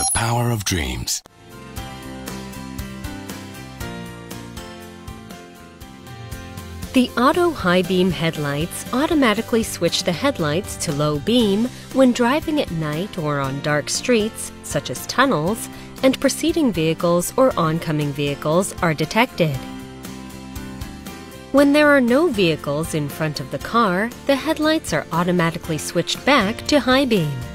The power of dreams. The auto high beam headlights automatically switch the headlights to low beam when driving at night or on dark streets, such as tunnels, and preceding vehicles or oncoming vehicles are detected. When there are no vehicles in front of the car, the headlights are automatically switched back to high beam.